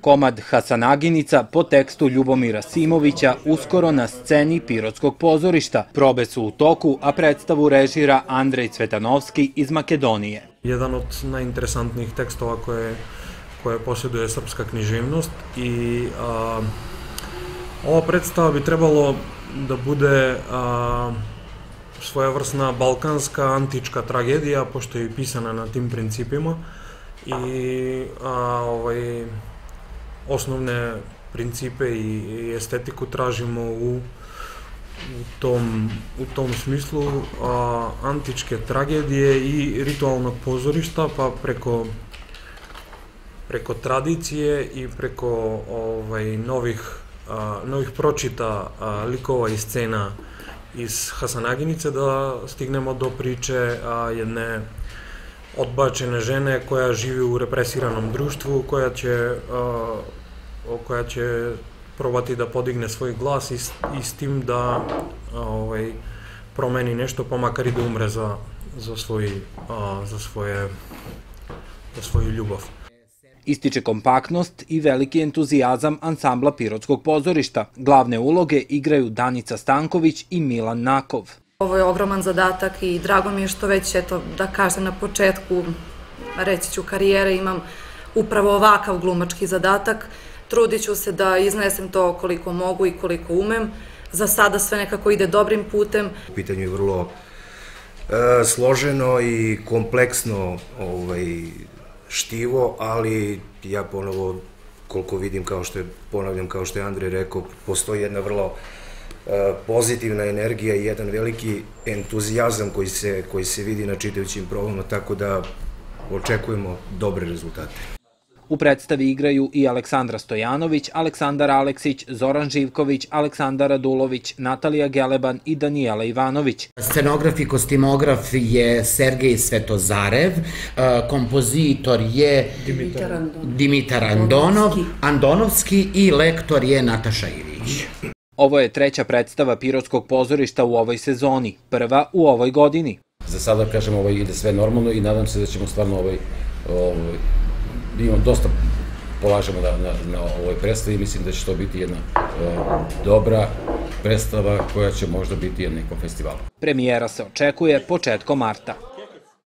Komad Hasanaginica po tekstu Ljubomira Simovića uskoro na sceni Pirotskog pozorišta. Probe su u toku, a predstavu režira Andrej Cvetanovski iz Makedonije. Jedan od najinteresantnijih tekstova koje, koje posjeduje srpska književnost i a, ova predstava bi trebalo da bude a, svojevrsna balkanska antička tragedija, pošto je pisana na tim principima i a, ovaj, основне принципе и естетику тражимо у у том, у том смислу а, античке трагедије и ритуално позоришта, па преко преко традиције и преко овај нових а, нових прочита а, ликова и сцена из Хасанагиница да стигнемо до приче а, едне одбачена жена која живи у репресираном друштву, која ќе koja će probati da podigne svoj glas i, i s tim da ovaj, promeni nešto, pa makar i da umre za, za, svoj, a, za, svoje, za svoju ljubav. Ističe kompaktnost i veliki entuzijazam ansambla Pirotskog pozorišta. Glavne uloge igraju Danica Stanković i Milan Nakov. Ovo je ogroman zadatak i drago mi je što već, eto, da kažem na početku, reći ću karijere, imam upravo ovakav glumački zadatak. Trudit ću se da iznesem to koliko mogu i koliko umem. Za sada sve nekako ide dobrim putem. U pitanju je vrlo e, složeno i kompleksno ovaj, štivo, ali ja ponovo koliko vidim kao što je, ponavljam kao što je Andrej rekao, postoji jedna vrlo e, pozitivna energija i jedan veliki entuzijazam koji se, koji se vidi na čitajućim probama, tako da očekujemo dobre rezultate. U predstavi igraju i Aleksandra Stojanović, Aleksandar Aleksić, Zoran Živković, Aleksandar Radulović, Natalija Geleban i Danijela Ivanović. Scenograf i kostimograf je Sergej Svetozarev, e, kompozitor je Dimitar Andonov, Dimitar Andonov Andonovski i lektor je Nataša Irić. Ovo je treća predstava Pirotskog pozorišta u ovoj sezoni, prva u ovoj godini. Za sada, kažem, ovaj, ide sve normalno i nadam se da ćemo stvarno ovaj, ovaj, imam dosta polažemo na, na, na ovoj predstavi mislim da će to biti jedna uh, dobra predstava koja će možda biti na nekom festivalu. Premijera se očekuje početkom marta.